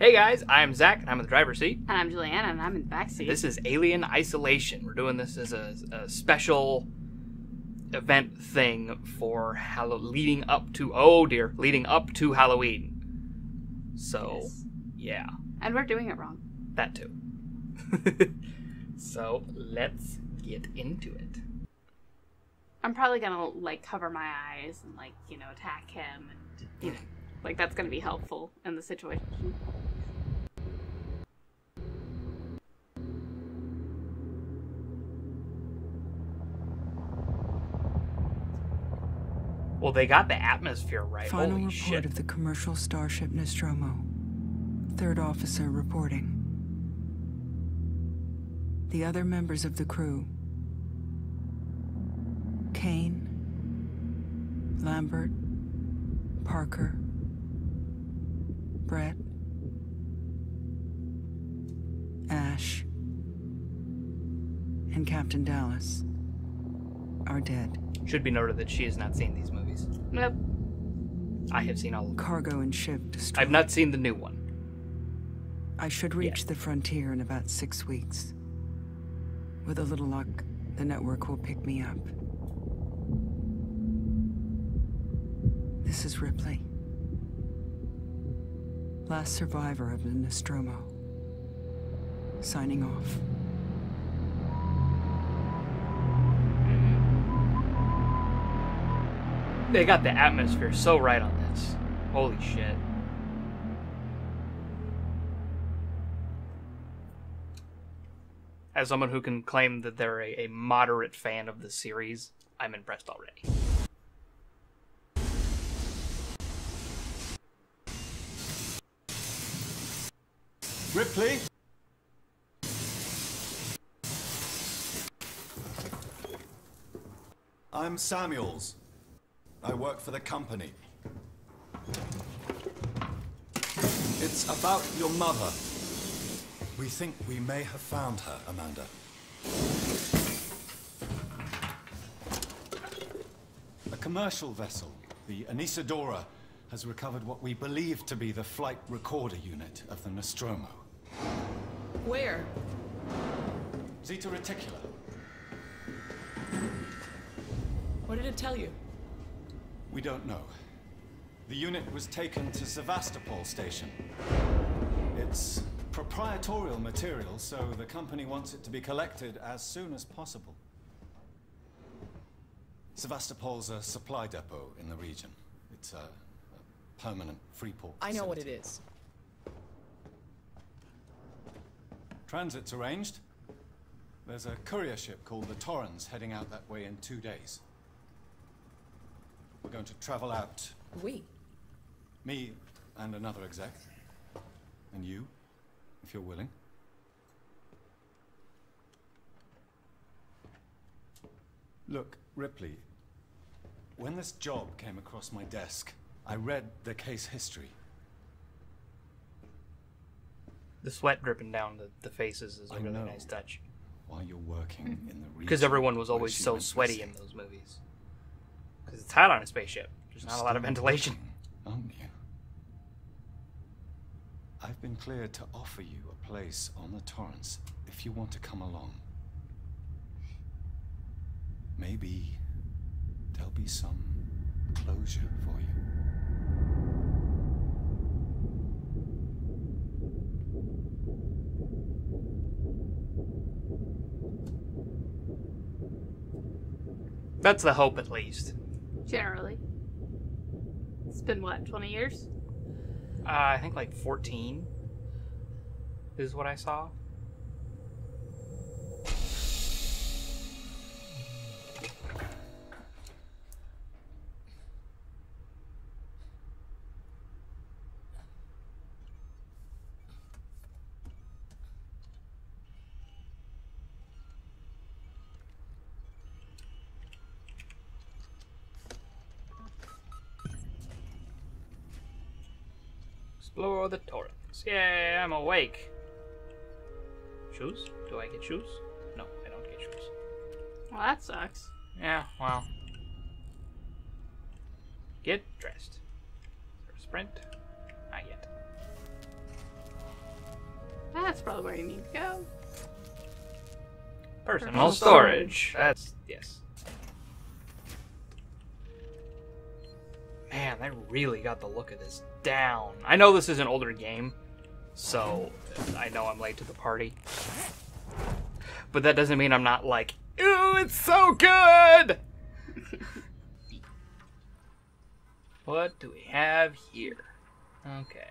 Hey guys, I'm Zach, and I'm in the driver's seat. And I'm Juliana, and I'm in the backseat. This is Alien Isolation. We're doing this as a, a special event thing for Hallow leading up to oh dear, leading up to Halloween. So, Yes. yeah, And we're doing it wrong. that too. so let's get into it. I'm probably gonna like cover my eyes and like you know attack him, and you know, like that's gonna be helpful in the situation. Well, they got the atmosphere right. Final Holy report shit! of the commercial starship Nostromo. Third officer reporting. The other members of the crew Kane, Lambert, Parker, Brett, Ash, and Captain Dallas are dead. Should be noted that she has not seen these movies. Nope. I have seen all of them. Cargo and ship destroyed. I've not seen the new one. I should reach the frontier in about six weeks. With a little luck, the network will pick me up. This is Ripley. Last survivor of the Nostromo. Signing off. Mm-hmm. They got the atmosphere so right on this. Holy shit. As someone who can claim that they're a, a moderate fan of the series, I'm impressed already. Ripley? I'm Samuels. I work for the company. It's about your mother. We think we may have found her, Amanda. A commercial vessel, the Anesidora, has recovered what we believe to be the flight recorder unit of the Nostromo. Where? Zeta Reticuli. What did it tell you? We don't know. The unit was taken to Sevastopol station. It's proprietorial material, so the company wants it to be collected as soon as possible. Sevastopol's a supply depot in the region. It's a, a permanent free port. I know what it is. Transit's arranged. There's a courier ship called the Torrens heading out that way in two days. We're going to travel out We. Me and another exec. And you, if you're willing. Look, Ripley, when this job came across my desk, I read the case history. The sweat dripping down the, the faces is a I really know. nice touch. While you're working hmm. in the region Because everyone was always so went sweaty in those movies. Because it's hot on a spaceship. There's You're not a lot of ventilation. working, Aren't you? I've been cleared to offer you a place on the Torrens if you want to come along. Maybe there'll be some closure for you. That's the hope, at least. Generally. It's been what, 20 years? Uh, I think like 14 is what I saw. Explore the Torrens. Yay, I'm awake. Shoes? Do I get shoes? No, I don't get shoes. Well, that sucks. Yeah, well. Get dressed. Or sprint? Not yet. That's probably where you need to go. Personal Personal storage. That's yes. They really got the look of this down. I know this is an older game, so I know I'm late to the party. But that doesn't mean I'm not like, ooh, it's so good! what do we have here? Okay.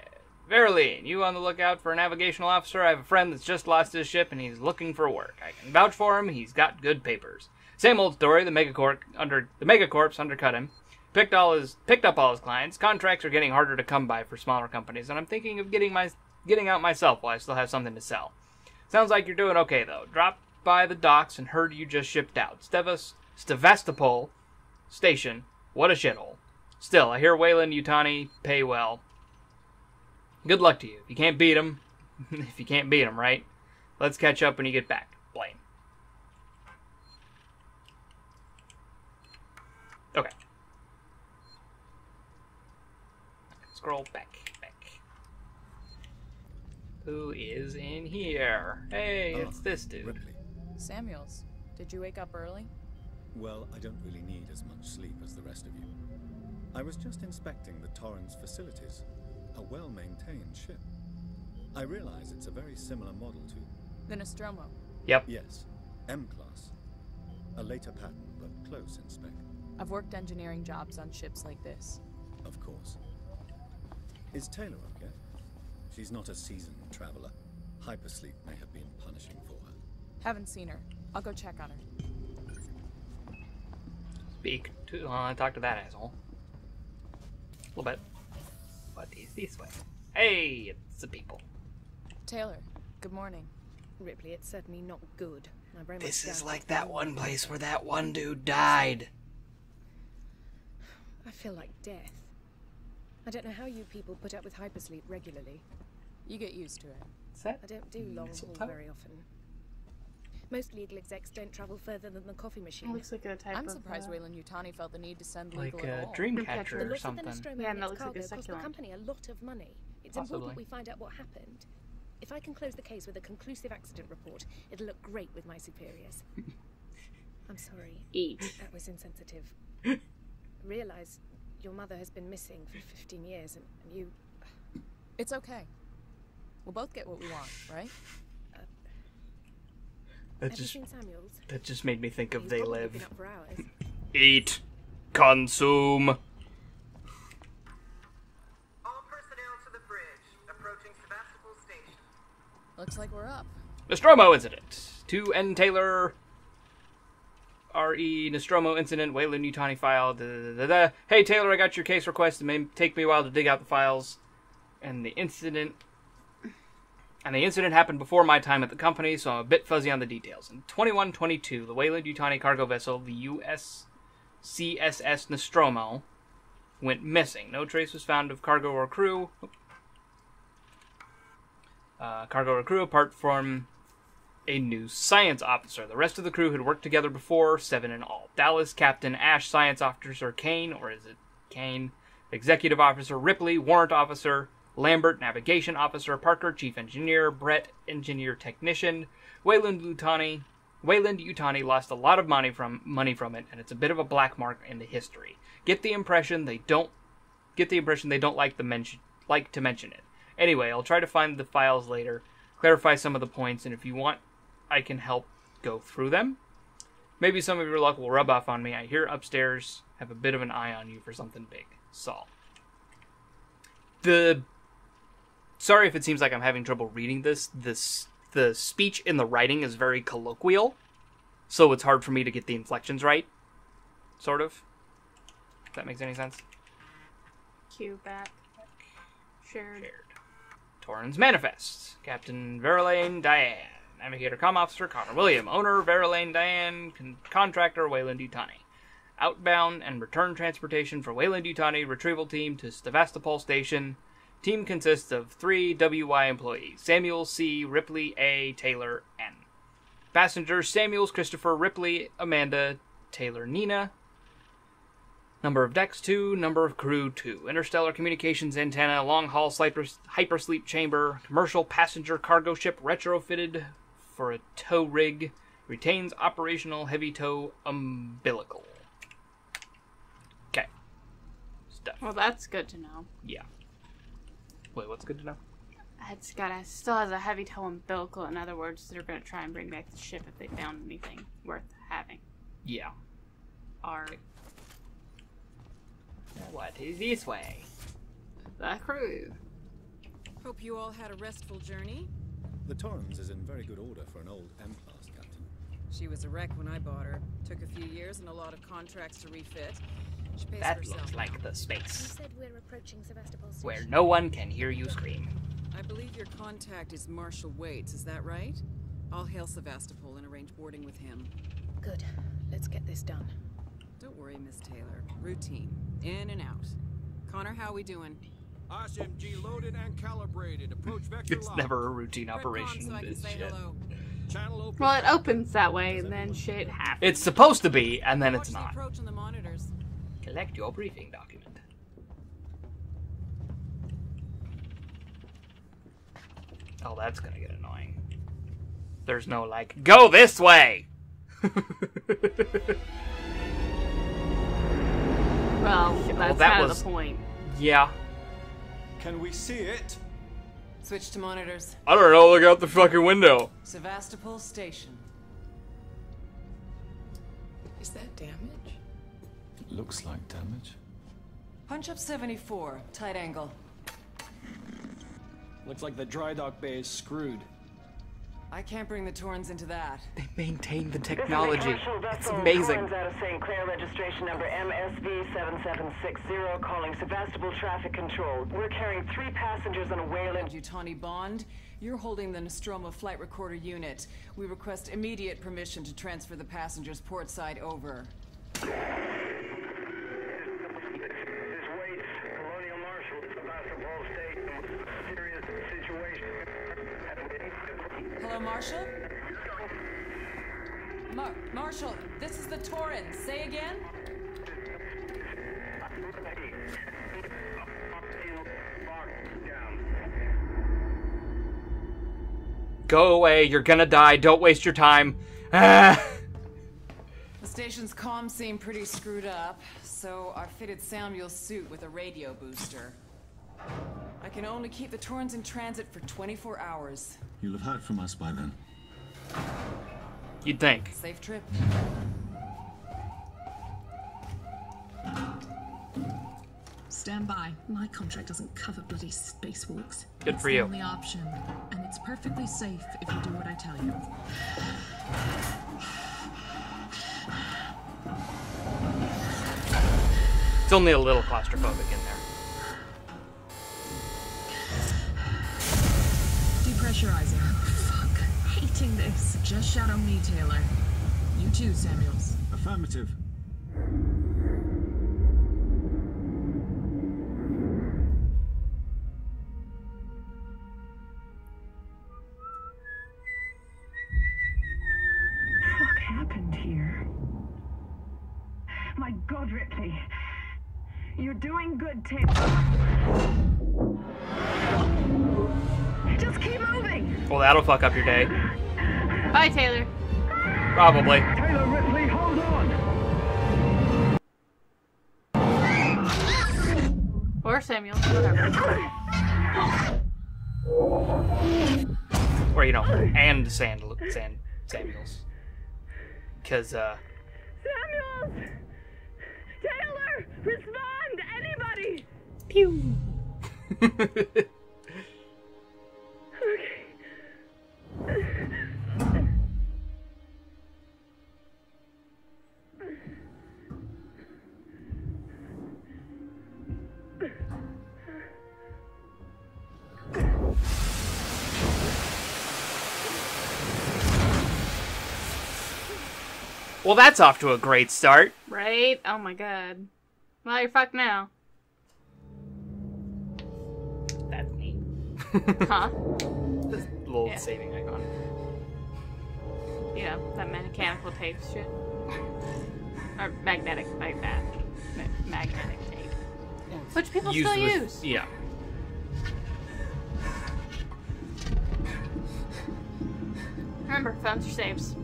Verlaine, you on the lookout for a navigational officer? I have a friend that's just lost his ship and he's looking for work. I can vouch for him. He's got good papers. Same old story. The megacorp under the megacorps undercut him. Picked all his picked up all his clients. Contracts are getting harder to come by for smaller companies, and I'm thinking of getting my getting out myself while I still have something to sell. Sounds like you're doing okay though. Dropped by the docks and heard you just shipped out. Stevas Stevastopol station. What a shithole. Still, I hear Weyland-Yutani pay well. Good luck to you. If you can't beat him, if you can't beat him, right? Let's catch up when you get back. Blaine. Okay. Scroll back, back. Who is in here? Hey, Ah, it's this dude. Ripley. Samuels, did you wake up early? Well, I don't really need as much sleep as the rest of you. I was just inspecting the Torrens facilities. A well-maintained ship. I realize it's a very similar model to, The Nostromo. Yep. yes, M-Class. A later pattern, but close in spec, I've worked engineering jobs on ships like this. of course. Is Taylor okay? She's not a seasoned traveler. Hypersleep may have been punishing for her. Haven't seen her. I'll go check on her. Speak to. Uh, talk to that asshole. A little bit. What is this way? Hey, it's the people. Taylor, good morning. Ripley, it's certainly not good. I very This is like that one place where that one dude died. I feel like death. I don't know how you people put up with hypersleep regularly. You get used to it. that I don't do long haul very often. Most legal execs don't travel further than the coffee It machine. looks like a type I'm of. surprised uh, Weyland-Yutani felt the need to send like legal at a all. The Dreamcatcher or something? Yeah, and and that its looks like a cargo cost the company a lot of money. It's Possibly. important we find out what happened. If I can close the case with a conclusive accident report, it'll look great with my superiors. I'm sorry. Eat. That was insensitive. Realize your mother has been missing for 15 years and, and you. It's okay. We'll both get what we want, right? Uh, that Have you just seen Samuels? that just made me think of He's They Live. up for hours. Eat, consume. All personnel to the bridge. Approaching Sevastopol Station. Looks like we're up. Nostromo incident. To N. Taylor. R.E. Nostromo incident. Weyland-Yutani file. Da, da, da, da. Hey Taylor, I got your case request. It may take me a while to dig out the files. And the incident. And the incident happened before my time at the company, so I'm a bit fuzzy on the details. In 2122, the Weyland-Yutani cargo vessel, the U.S. CSS Nostromo, went missing. No trace was found of cargo or crew. Uh, cargo or crew apart from a new science officer. The rest of the crew had worked together before, seven in all. Dallas, Captain Ash, Science Officer Kane, or is it Kane? Executive Officer Ripley, Warrant Officer Lambert, Navigation Officer Parker, Chief Engineer Brett, Engineer Technician Weyland-Yutani. Wayland Utani lost a lot of money from money from it, and it's a bit of a black mark in the history. Get the impression they don't get the impression they don't like the mention like to mention it. Anyway, I'll try to find the files later, clarify some of the points, and if you want, I can help go through them. Maybe some of your luck will rub off on me. I hear upstairs have a bit of an eye on you for something big. Saul. The sorry if it seems like I'm having trouble reading this. This the speech in the writing is very colloquial, so it's hard for me to get the inflections right. Sort of. If that makes any sense. Q back. Shared. Shared. Torrens Manifest. Captain Verlaine Diane. Navigator Com Officer Connor William. Owner Verlaine Diane. Con- contractor Weyland-Yutani. Outbound and return transportation for Weyland-Yutani retrieval team to Sevastopol Station. Team consists of three WY employees Samuel C., Ripley A., Taylor N. Passengers Samuels, Christopher, Ripley, Amanda, Taylor, Nina. Number of decks 2, number of crew 2. Interstellar communications antenna, long haul hypersleep chamber, commercial passenger cargo ship retrofitted for a tow rig, retains operational heavy tow umbilical. Okay. Stuff. Well, that's good to know. Yeah. Wait, what's good to know? It's got a still has a heavy tow umbilical. In other words, they're going to try and bring back the ship if they found anything worth having. Yeah. Or What is this way? the crew. Hope you all had a restful journey. The Torrens is in very good order for an old M-class captain. She was a wreck when I bought her. Took a few years and a lot of contracts to refit. She pays That for herself looks like the You space said we're approaching Sevastopol Station. where no one can hear you scream. I believe your contact is Marshal Waits, is that right? I'll hail Sevastopol and arrange boarding with him. Good. Let's get this done. Don't worry, Miss Taylor. Routine. In and out. Connor, how are we doing? SMG loaded and calibrated. Approach vector It's lock. never a routine operation so in this shit. Channel open. Well, it opens that way, and then shit happens. It's supposed to be, and then it's not. approach on the monitors. Collect your briefing document. Oh, that's gonna get annoying. There's no like, go this way! well, that's that kind of was- the point. yeah. Can we see it? Switch to monitors. I don't know, look out the fucking window. Sevastopol Station. Is that damage? Looks like damage. Punch up 74. Tight angle. Looks like the dry dock bay is screwed. I can't bring the Torrens into that. They maintain the This is a technology. commercial It's vessel amazing. Torrens out of St. Clair, registration number MSV7760, calling Sevastopol Traffic Control. We're carrying three passengers on a Weyland. Yutani Bond, you're holding the Nostromo flight recorder unit. We request immediate permission to transfer the passengers port side over. This Waits, Colonial Marshal, Sevastopol Station. Serious situation. Marshall? Mar- Marshall, this is the Torrens. Say again? Go away, you're gonna die, don't waste your time. Ah. The station's comms seem pretty screwed up, so I fitted Samuel's suit with a radio booster. I can only keep the Torrens in transit for 24 hours. You'll have heard from us by then. You'd think. Safe trip. Stand by. My contract doesn't cover bloody spacewalks. Good it's for the you. only option, and it's perfectly safe if you do what I tell you. It's only a little claustrophobic in there. Depressurizing. Fuck. Hating this. Just shadow me, Taylor. You too, Samuels. Affirmative. Well, that'll fuck up your day. Bye, Taylor. Probably. Taylor, Ripley, hold on. Or Samuel. Whatever. Or, you know, and Sand, Sand Samuels. Because, uh, Samuels! Taylor! Respond! Anybody! Pew! well, that's off to a great start. Right? Oh my god. Well, you're fucked now. That's neat. Huh? This little Yeah. saving icon. You know, that mechanical tape shit. Or magnetic, like that. ma- magnetic tape, which people Used still with- use. Yeah. Remember, phones are saves.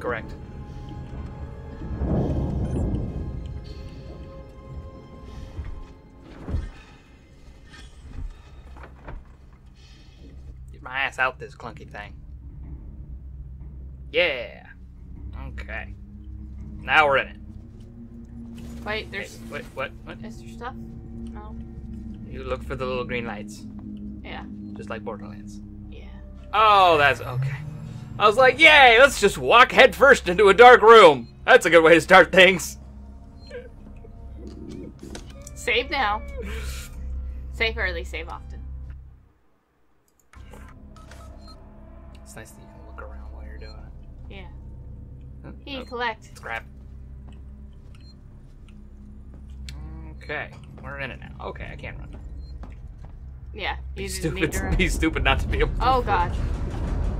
Correct. Get my ass out this clunky thing. Yeah. Okay. Now we're in it. Wait, there's. Wait, what? What? Is there stuff? No. You look for the little green lights, Yeah. just like Borderlands. Yeah. Oh, that's okay. I was like, yay, let's just walk headfirst into a dark room. That's a good way to start things. Save now. Save early, save often. It's nice that He oh, collect. Scrap. Okay, we're in it now. Okay, I can run. Yeah. You He's didn't need stupid. to. He's stupid not to be able. To Oh god.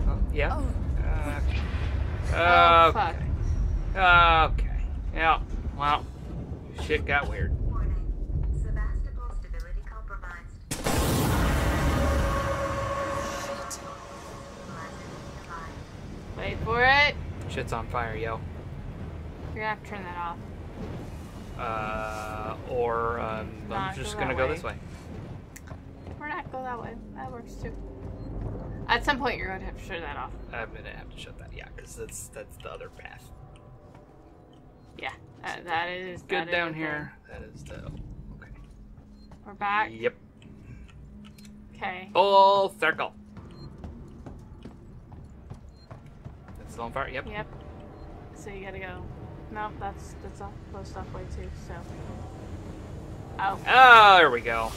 Oh, yeah. Uh, Oh, okay. fuck. Okay. Yeah. Well, shit got weird. Wait for it. Shit's on fire, yo. You're gonna have to turn that off. Uh, or um, I'm just go gonna go way. this way. Or not go that way. That works too. At some point, you're to have to shut that off. I'm gonna have to shut that. Yeah, because that's that's the other path. Yeah. That, that is. Good that is down the here. That is the. thing. We're back. Yep. Okay. Full circle. Still on fire. Yep. Yep. So you gotta go. Nope, that's that's off closed off way too. So. Oh. Oh, there we go.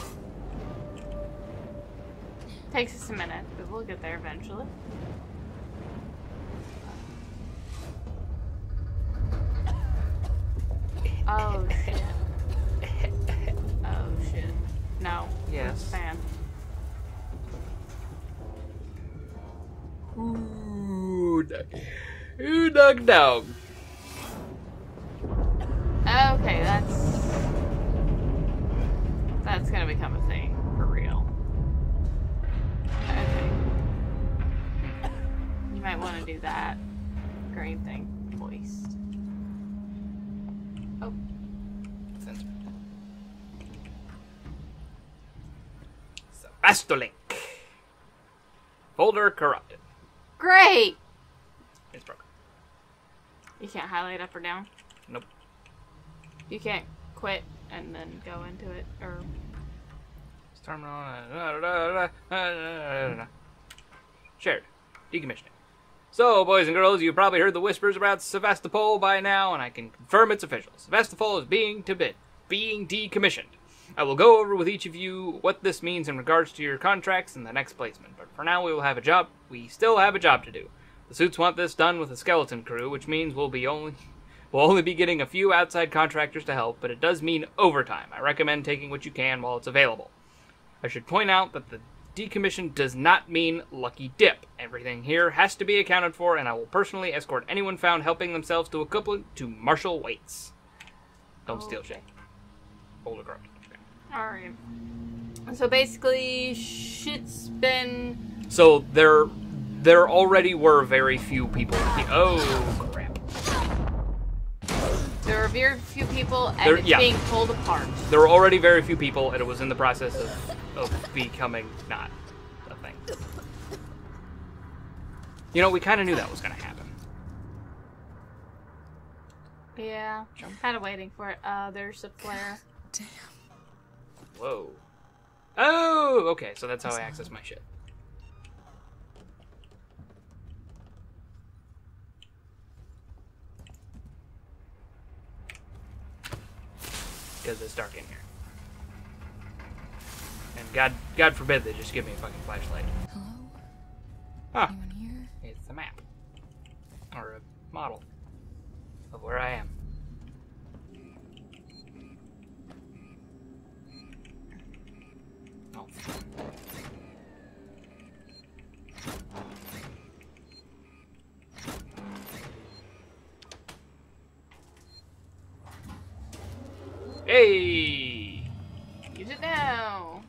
Takes us a minute, but we'll get there eventually. Oh shit. Oh shit. No. Yes. Fan. Ooh, dog. Ooh, dog, dog. Okay, that's that's gonna become a thing for real. Okay. You might want to do that green thing voiced. Oh, Censored. Sevastolink. Folder corrupted. great! It's broken. You can't highlight up or down. Nope. You can't quit and then go into it, or It's terminal. Shared. Decommissioning. So, boys and girls, you've probably heard the whispers about Sevastopol by now, and I can confirm it's official. Sevastopol is being to bid, being decommissioned. I will go over with each of you what this means in regards to your contracts and the next placement, but for now we will have a job. We still have a job to do. The suits want this done with a skeleton crew, which means we'll be only we'll only be getting a few outside contractors to help, but it does mean overtime. I recommend taking what you can while it's available. I should point out that the decommission does not mean lucky dip. Everything here has to be accounted for, and I will personally escort anyone found helping themselves to equivalent to Marshal Waits. Don't steal shit. It corrupt. alright. So basically, shit's been So there, there already were very few people. Oh crap! there are very few people, and There- it's yeah. being pulled apart. There were already very few people, and it was in the process of, of becoming not a thing. You know, we kind of knew that was going to happen. Yeah, kind of waiting for it. Uh, there's a flare. Damn. Whoa. Oh, okay. So that's how I access my shit. Because it's dark in here. And God, God forbid they just give me a fucking flashlight. Hello? Huh. Anyone here? It's a map. Or a model of where I am. Oh. Hey! Use it now.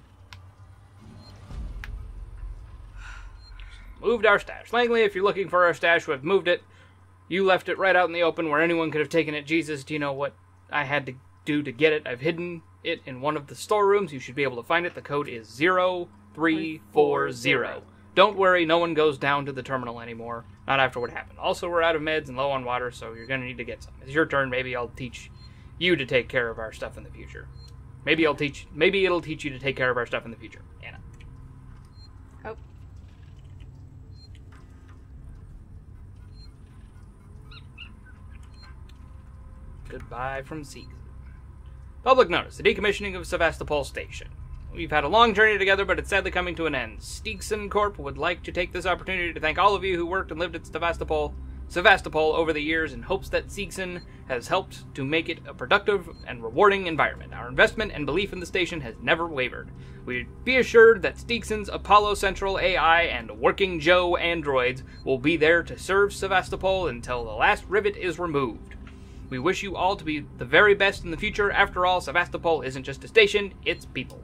Moved our stash. Langley, if you're looking for our stash, we've moved it. You left it right out in the open where anyone could have taken it. Jesus, do you know what I had to do to get it? I've hidden it in one of the storerooms. You should be able to find it. The code is 0340. Don't worry, no one goes down to the terminal anymore. Not after what happened. Also, we're out of meds and low on water, so you're going to need to get some. It's your turn. Maybe I'll teach you to take care of our stuff in the future. Maybe I'll teach. Maybe it'll teach you to take care of our stuff in the future, Anna. Oh. Goodbye from Seek. Public notice: the decommissioning of Sevastopol Station. We've had a long journey together, but it's sadly coming to an end. Seegson Corp would like to take this opportunity to thank all of you who worked and lived at Sevastopol, Sevastopol over the years in hopes that Seegson has helped to make it a productive and rewarding environment. Our investment and belief in the station has never wavered. We'd be assured that Seegson's Apollo Central AI and Working Joe androids will be there to serve Sevastopol until the last rivet is removed. We wish you all to be the very best in the future. After all, Sevastopol isn't just a station, it's people.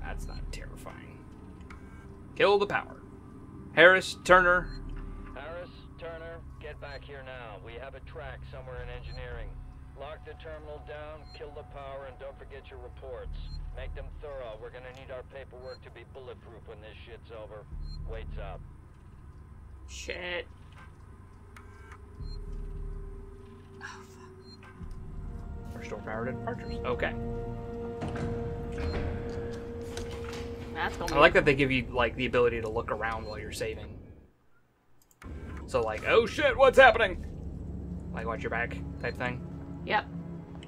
That's not terrifying. Kill the power. Harris, Turner. Harris, Turner, get back here now. We have a track somewhere in engineering. Lock the terminal down, kill the power, and don't forget your reports. Make them thorough. We're gonna need our paperwork to be bulletproof when this shit's over. Waits up. Shit. Restore power to departures. Okay. That's gonna I like that they give you like the ability to look around while you're saving. So like, oh shit, what's happening? Like watch your back type thing. Yep.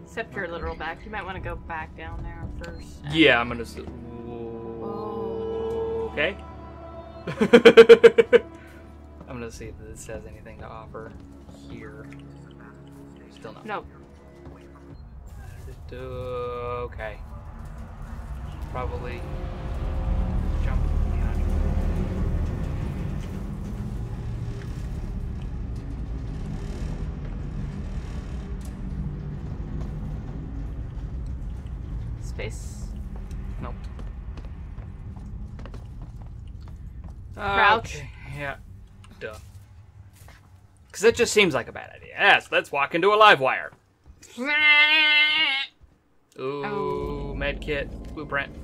Except your literal back. You might want to go back down there first. Yeah, I'm gonna. Okay. I'm gonna see if this has anything to offer here. Still no. No. Uh, okay. Probably Space. Nope. Crouch. Okay, Yeah. Duh. Because it just seems like a bad idea. Yes, let's walk into a live wire. Ooh, Oh. med kit, blueprint.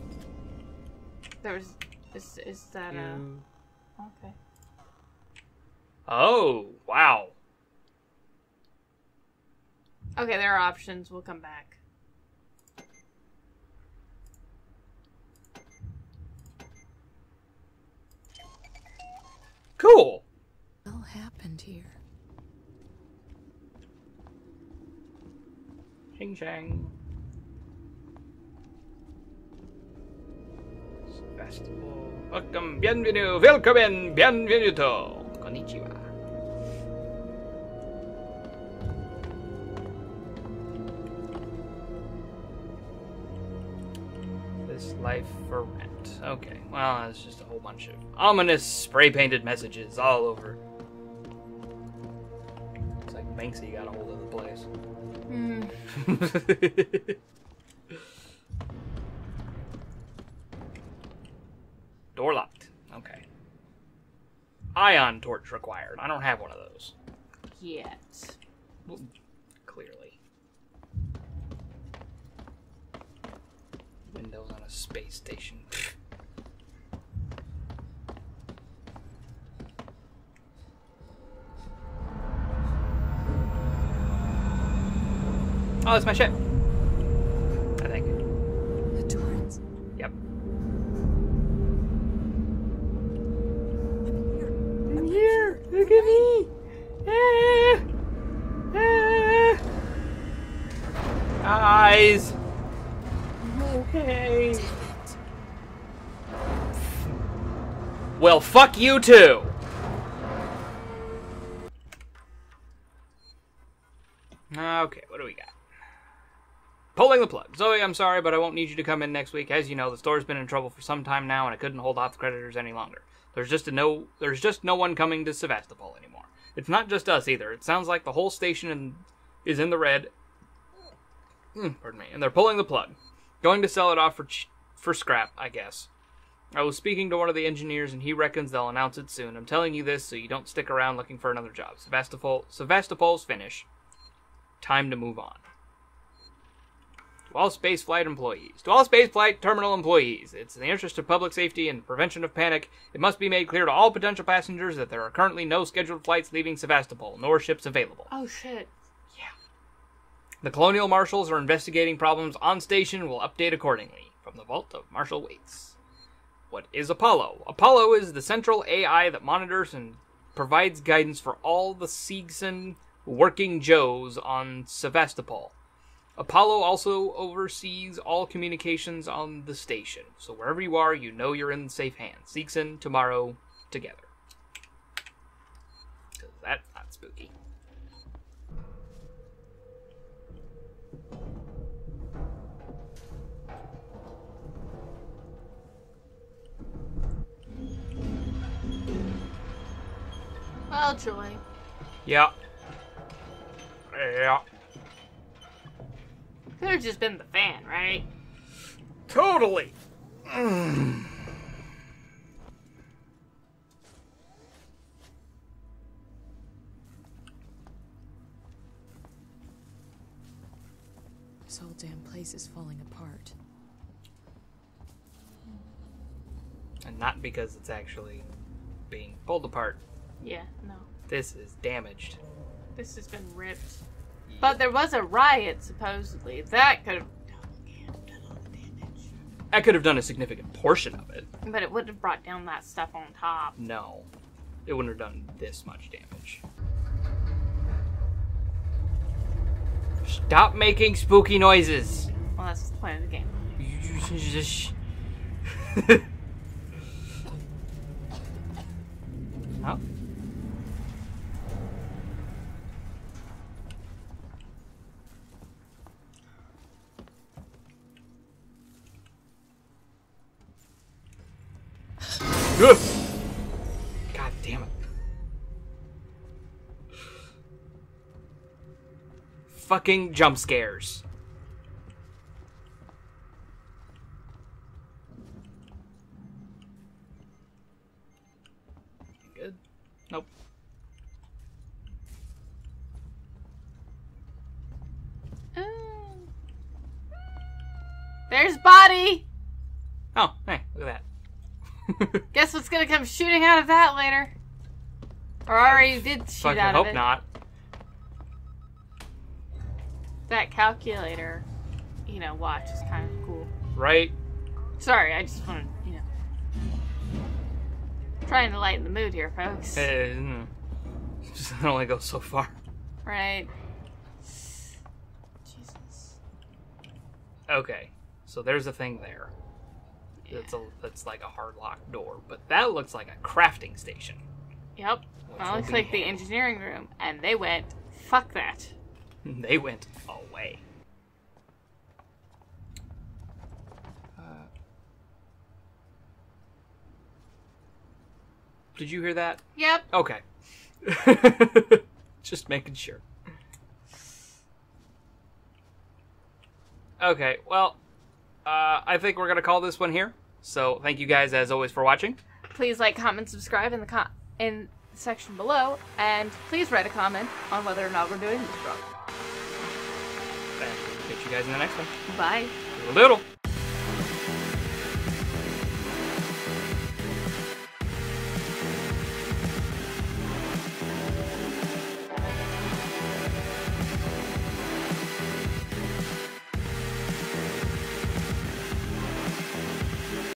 There's. Is, is that a. Okay. Oh, wow. Okay, there are options. We'll come back. Cool. What happened here? Ching chang. Festival. Welcome, bienvenue, welcome, bienvenuto. Konnichiwa. This life for rent. Okay, well, that's just a whole bunch of ominous spray painted messages all over. It's like Banksy got a hold of the place. Hmm. Door locked. Okay. Ion torch required. I don't have one of those. Yet. Well, clearly. Windows on a space station. Oh, that's my ship. I think. The Torrens. Yep. I'm here. Look at me. Eyes. Okay. Well, fuck you too. Pulling the plug. Zoe, I'm sorry, but I won't need you to come in next week. As you know, the store's been in trouble for some time now, and I couldn't hold off the creditors any longer. There's just no. There's just no one coming to Sevastopol anymore. It's not just us either. It sounds like the whole station in, is in the red, Mm, pardon me. And they're pulling the plug, going to sell it off for ch- for scrap, I guess. I was speaking to one of the engineers, and he reckons they'll announce it soon. I'm telling you this so you don't stick around looking for another job. Sevastopol, Sevastopol's finish. Time to move on. To all spaceflight employees, to all spaceflight terminal employees, it's in the interest of public safety and prevention of panic. It must be made clear to all potential passengers that there are currently no scheduled flights leaving Sevastopol, nor ships available. Oh shit. Yeah. The Colonial Marshals are investigating problems on station will update accordingly. From the vault of Marshal Waits. What is Apollo? Apollo is the central AI that monitors and provides guidance for all the Seegson working Joes on Sevastopol. Apollo also oversees all communications on the station, so wherever you are, you know you're in safe hands. Seegson, tomorrow, together. 'Cause that's not spooky. Well, Joy. Yeah. Yeah. Could have just been the fan, right? Totally. This whole damn place is falling apart. And not because it's actually being pulled apart. Yeah, no. This is damaged. This has been ripped. But there was a riot, supposedly. That could have. I could have done a significant portion of it. But it wouldn't have brought down that stuff on top. No. It wouldn't have done this much damage. Stop making spooky noises. Well, that's the point of the game. Fucking jump scares. Good. Nope. There's body! Oh, hey, look at that. Guess what's gonna come shooting out of that later? Or already did shoot out of it. hope not. That calculator, you know, watch is kind of cool. Right? Sorry, I just wanted, you know. Trying to lighten the mood here, folks. Eh, mm. Just it only goes so far. Right. Jesus. Okay, so there's a thing there. It's a that's like a hard locked door, but that looks like a crafting station. Yep. Will looks like the engineering room, and they went, fuck that. they went away. Uh, did you hear that? Yep. Okay. Just making sure. Okay, well, uh, I think we're gonna call this one here. So thank you guys as always for watching. Please like, comment, subscribe in the com- in section below, and please write a comment on whether or not we're doing this wrong. And catch you guys in the next one. Bye. Little.